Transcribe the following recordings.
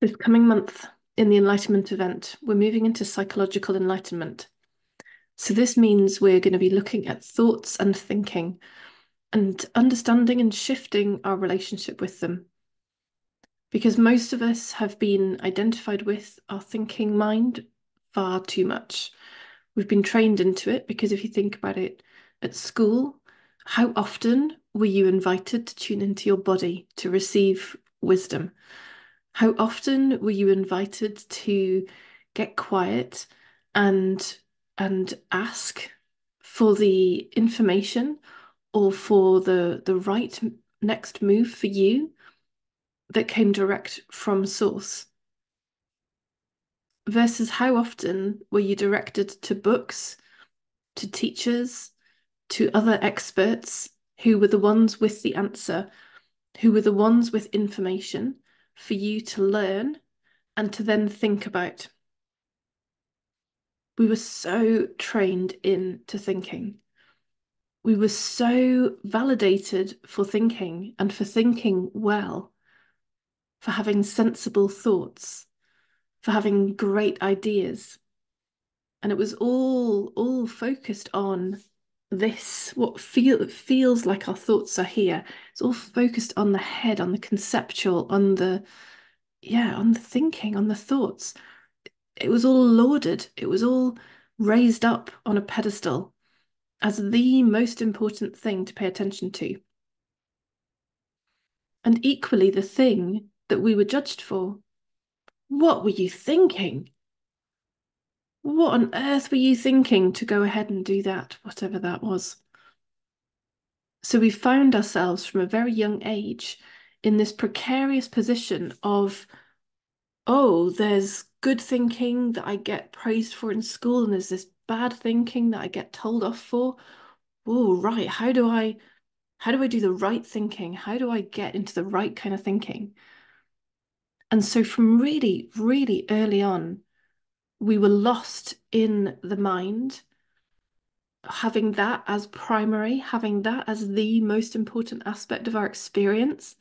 This coming month in the Enlightenment event, we're moving into psychological enlightenment. So, this means we're going to be looking at thoughts and thinking and understanding and shifting our relationship with them. Because most of us have been identified with our thinking mind far too much. We've been trained into it because if you think about it at school, how often were you invited to tune into your body to receive wisdom? How often were you invited to get quiet and and ask for the information or for the the right next move for you that came direct from source? Versus how often were you directed to books, to teachers, to other experts who were the ones with the answer, who were the ones with information for you to learn and to then think about. We were so trained into thinking. We were so validated for thinking and for thinking well, for having sensible thoughts, for having great ideas. And it was all all focused on this what feel feels like our thoughts are here. It's all focused on the head on the conceptual on the yeah on the thinking on the thoughts. It was all lauded. It was all raised up on a pedestal as the most important thing to pay attention to. And equally the thing that we were judged for. What were you thinking what on earth were you thinking to go ahead and do that, whatever that was? So we found ourselves from a very young age in this precarious position of, oh, there's good thinking that I get praised for in school, and there's this bad thinking that I get told off for. Oh, right. How do I how do I do the right thinking? How do I get into the right kind of thinking? And so from really, really early on, we were lost in the mind. Having that as primary having that as the most important aspect of our experience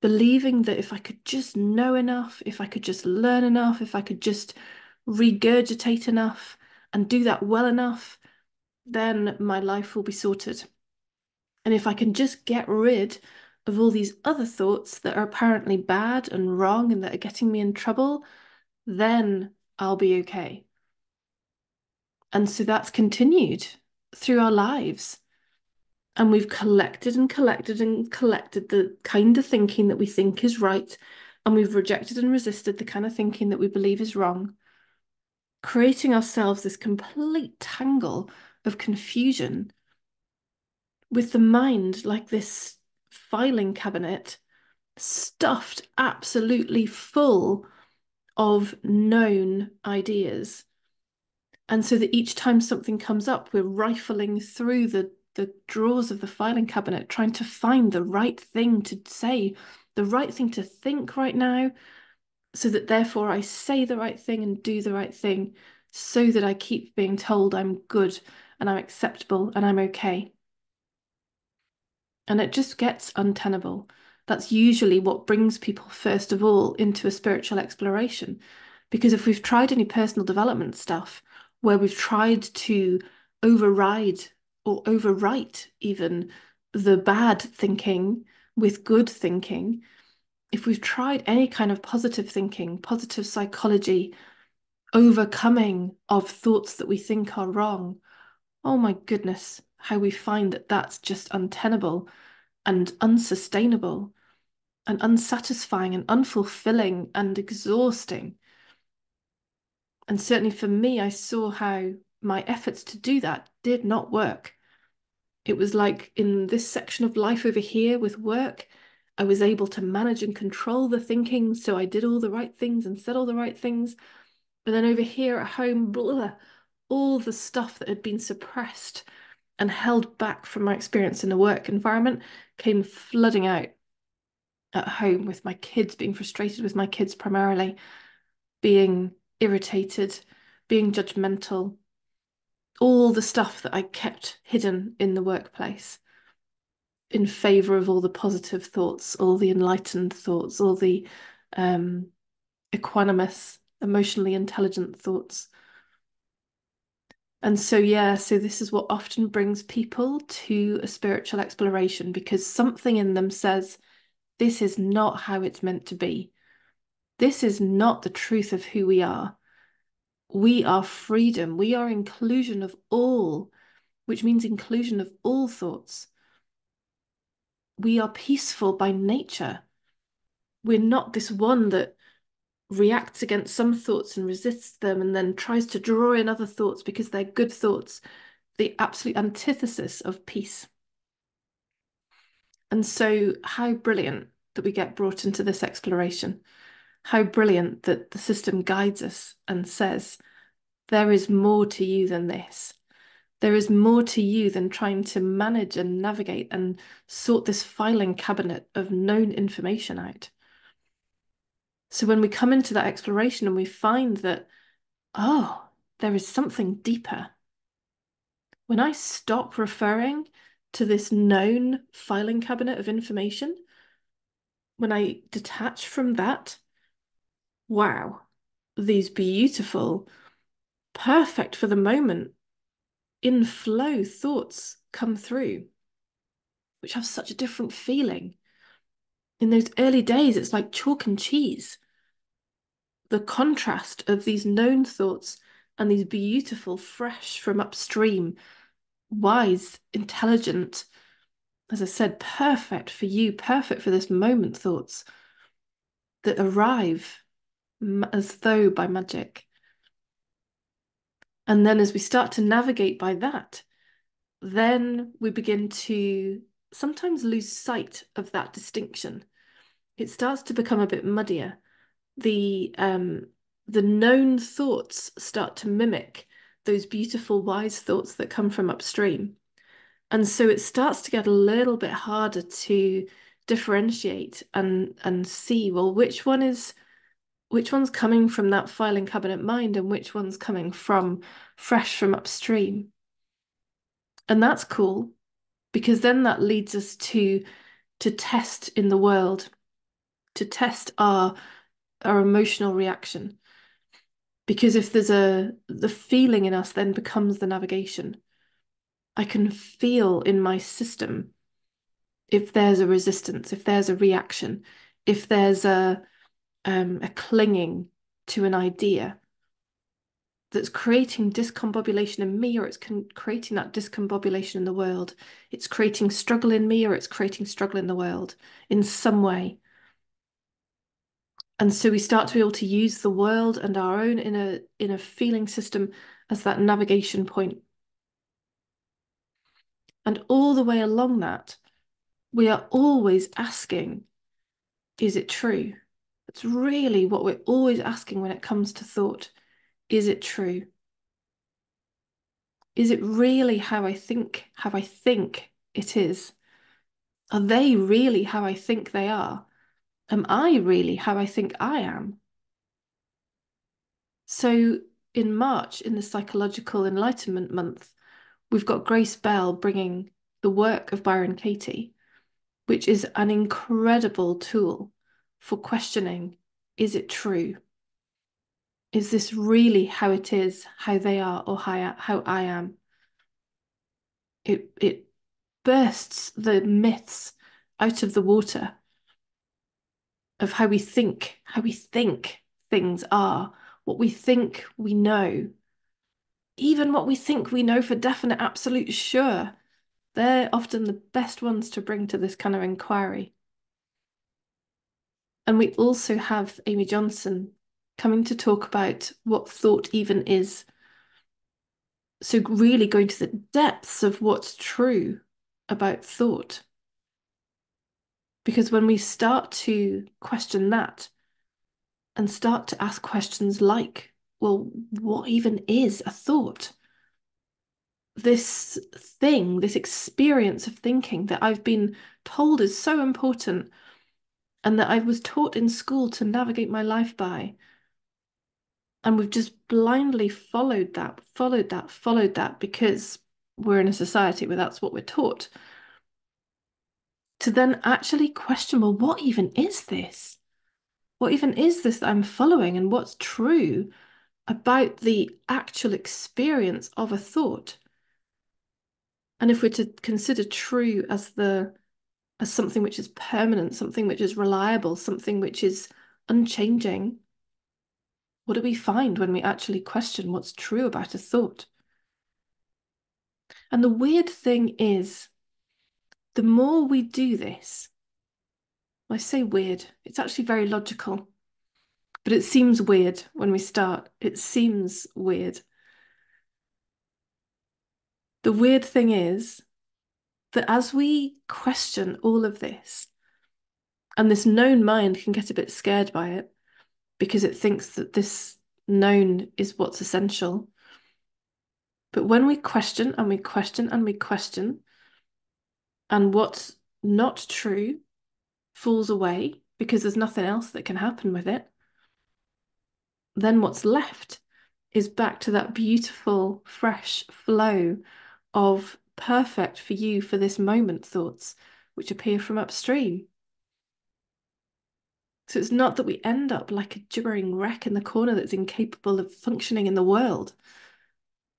believing that if i could just know enough if i could just learn enough if i could just regurgitate enough and do that well enough then my life will be sorted. And if i can just get rid of all these other thoughts that are apparently bad and wrong and that are getting me in trouble then I'll be okay. And so that's continued through our lives. And we've collected and collected and collected the kind of thinking that we think is right. And we've rejected and resisted the kind of thinking that we believe is wrong, creating ourselves this complete tangle of confusion with the mind like this filing cabinet stuffed absolutely full of known ideas. And so that each time something comes up, we're rifling through the, the drawers of the filing cabinet, trying to find the right thing to say, the right thing to think right now, so that therefore I say the right thing and do the right thing, so that I keep being told I'm good and I'm acceptable and I'm okay. And it just gets untenable that's usually what brings people, first of all, into a spiritual exploration. Because if we've tried any personal development stuff where we've tried to override or overwrite even the bad thinking with good thinking, if we've tried any kind of positive thinking, positive psychology, overcoming of thoughts that we think are wrong, oh my goodness, how we find that that's just untenable and unsustainable and unsatisfying and unfulfilling and exhausting. And certainly for me, I saw how my efforts to do that did not work. It was like in this section of life over here with work, I was able to manage and control the thinking. So I did all the right things and said all the right things. But then over here at home, blah, all the stuff that had been suppressed and held back from my experience in the work environment came flooding out at home with my kids, being frustrated with my kids primarily, being irritated, being judgmental, all the stuff that I kept hidden in the workplace in favor of all the positive thoughts, all the enlightened thoughts, all the um, equanimous, emotionally intelligent thoughts. And so, yeah, so this is what often brings people to a spiritual exploration because something in them says, this is not how it's meant to be. This is not the truth of who we are. We are freedom. We are inclusion of all, which means inclusion of all thoughts. We are peaceful by nature. We're not this one that reacts against some thoughts and resists them and then tries to draw in other thoughts because they're good thoughts, the absolute antithesis of peace. And so, how brilliant that we get brought into this exploration. How brilliant that the system guides us and says, there is more to you than this. There is more to you than trying to manage and navigate and sort this filing cabinet of known information out. So when we come into that exploration and we find that, oh, there is something deeper. When I stop referring to this known filing cabinet of information, when I detach from that, wow, these beautiful, perfect for the moment, in flow thoughts come through, which have such a different feeling. In those early days, it's like chalk and cheese the contrast of these known thoughts and these beautiful, fresh from upstream, wise, intelligent, as I said, perfect for you, perfect for this moment thoughts that arrive as though by magic. And then as we start to navigate by that, then we begin to sometimes lose sight of that distinction. It starts to become a bit muddier the um the known thoughts start to mimic those beautiful wise thoughts that come from upstream and so it starts to get a little bit harder to differentiate and and see well which one is which one's coming from that filing cabinet mind and which one's coming from fresh from upstream and that's cool because then that leads us to to test in the world to test our our emotional reaction. Because if there's a, the feeling in us then becomes the navigation. I can feel in my system if there's a resistance, if there's a reaction, if there's a, um, a clinging to an idea that's creating discombobulation in me or it's creating that discombobulation in the world. It's creating struggle in me or it's creating struggle in the world in some way. And so we start to be able to use the world and our own inner inner feeling system as that navigation point. And all the way along that, we are always asking, is it true? That's really what we're always asking when it comes to thought. Is it true? Is it really how I think, how I think it is? Are they really how I think they are? Am I really how I think I am? So in March, in the Psychological Enlightenment Month, we've got Grace Bell bringing the work of Byron Katie, which is an incredible tool for questioning is it true? Is this really how it is, how they are, or how, how I am? It, it bursts the myths out of the water of how we think, how we think things are, what we think we know, even what we think we know for definite, absolute sure. They're often the best ones to bring to this kind of inquiry. And we also have Amy Johnson coming to talk about what thought even is. So, really going to the depths of what's true about thought. Because when we start to question that and start to ask questions like, well, what even is a thought? This thing, this experience of thinking that I've been told is so important and that I was taught in school to navigate my life by. And we've just blindly followed that, followed that, followed that because we're in a society where that's what we're taught to then actually question well, what even is this? what even is this that I'm following and what's true about the actual experience of a thought? And if we're to consider true as the as something which is permanent, something which is reliable, something which is unchanging, what do we find when we actually question what's true about a thought? And the weird thing is, the more we do this, I say weird, it's actually very logical, but it seems weird when we start. It seems weird. The weird thing is that as we question all of this, and this known mind can get a bit scared by it because it thinks that this known is what's essential. But when we question and we question and we question, and what's not true falls away because there's nothing else that can happen with it, then what's left is back to that beautiful, fresh flow of perfect for you for this moment thoughts, which appear from upstream. So it's not that we end up like a gibbering wreck in the corner that's incapable of functioning in the world.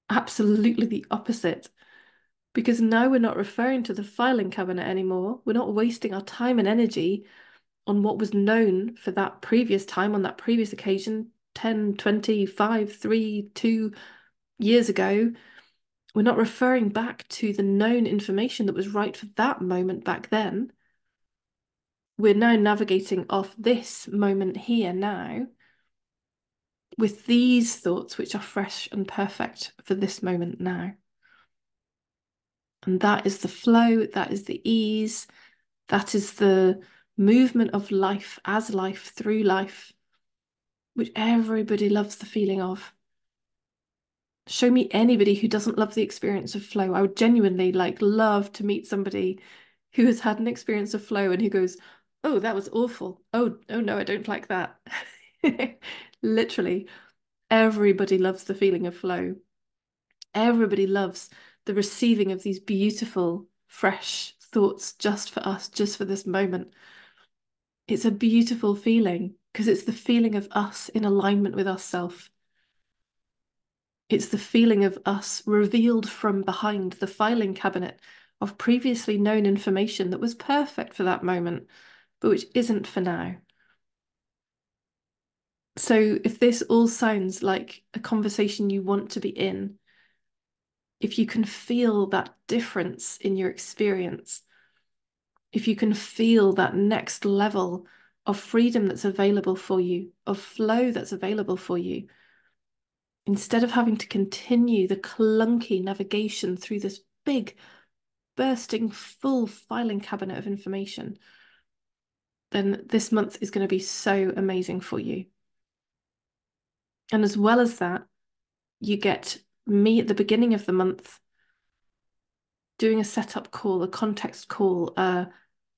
Absolutely the opposite. Because now we're not referring to the filing cabinet anymore. We're not wasting our time and energy on what was known for that previous time, on that previous occasion, 10, 20, 5, 3, 2 years ago. We're not referring back to the known information that was right for that moment back then. We're now navigating off this moment here now with these thoughts, which are fresh and perfect for this moment now. And that is the flow, that is the ease, that is the movement of life as life through life, which everybody loves the feeling of show me anybody who doesn't love the experience of flow. I would genuinely like love to meet somebody who has had an experience of flow and who goes, "Oh, that was awful. Oh, oh no, I don't like that." Literally, everybody loves the feeling of flow. Everybody loves the receiving of these beautiful, fresh thoughts just for us, just for this moment. It's a beautiful feeling because it's the feeling of us in alignment with ourself. It's the feeling of us revealed from behind the filing cabinet of previously known information that was perfect for that moment, but which isn't for now. So, if this all sounds like a conversation you want to be in, if you can feel that difference in your experience, if you can feel that next level of freedom that's available for you, of flow that's available for you, instead of having to continue the clunky navigation through this big, bursting, full filing cabinet of information, then this month is going to be so amazing for you. And as well as that, you get me at the beginning of the month doing a setup call, a context call. Uh,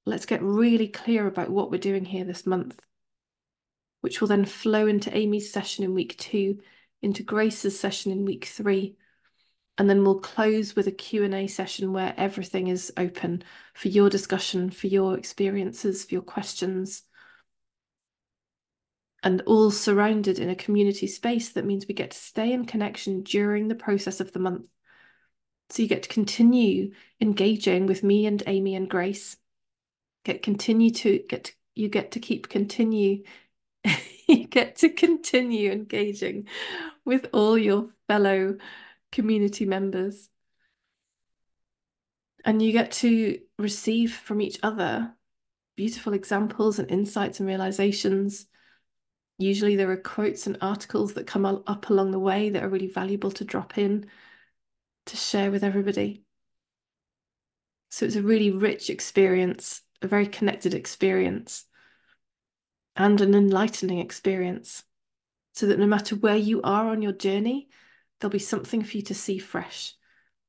let's get really clear about what we're doing here this month, which will then flow into Amy's session in week two into Grace's session in week three. And then we'll close with a Q&A session where everything is open for your discussion, for your experiences, for your questions. And all surrounded in a community space that means we get to stay in connection during the process of the month. So you get to continue engaging with me and Amy and Grace. Get continue to get to, you get to keep continue you get to continue engaging with all your fellow community members. And you get to receive from each other beautiful examples and insights and realizations. Usually, there are quotes and articles that come up along the way that are really valuable to drop in to share with everybody. So, it's a really rich experience, a very connected experience and an enlightening experience. So that no matter where you are on your journey, there'll be something for you to see fresh.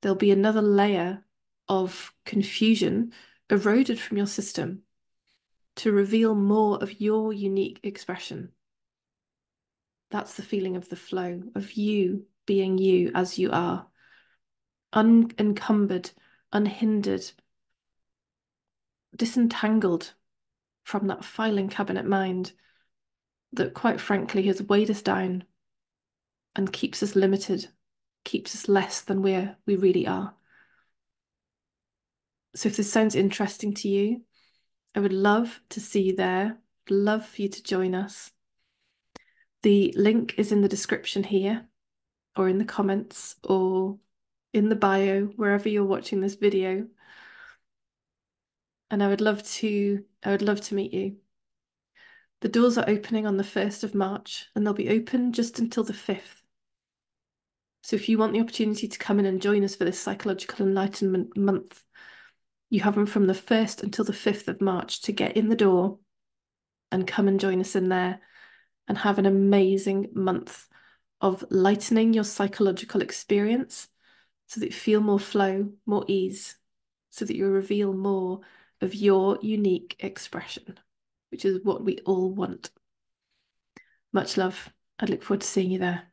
There'll be another layer of confusion eroded from your system to reveal more of your unique expression. That's the feeling of the flow, of you being you as you are, unencumbered, unhindered, disentangled from that filing cabinet mind that, quite frankly, has weighed us down and keeps us limited, keeps us less than we're, we really are. So if this sounds interesting to you, I would love to see you there. Love for you to join us. The link is in the description here, or in the comments, or in the bio, wherever you're watching this video. And I would love to, I would love to meet you. The doors are opening on the 1st of March and they'll be open just until the 5th. So if you want the opportunity to come in and join us for this psychological enlightenment month, you have them from the 1st until the 5th of March to get in the door and come and join us in there and have an amazing month of lightening your psychological experience so that you feel more flow, more ease, so that you reveal more of your unique expression, which is what we all want. Much love. I look forward to seeing you there.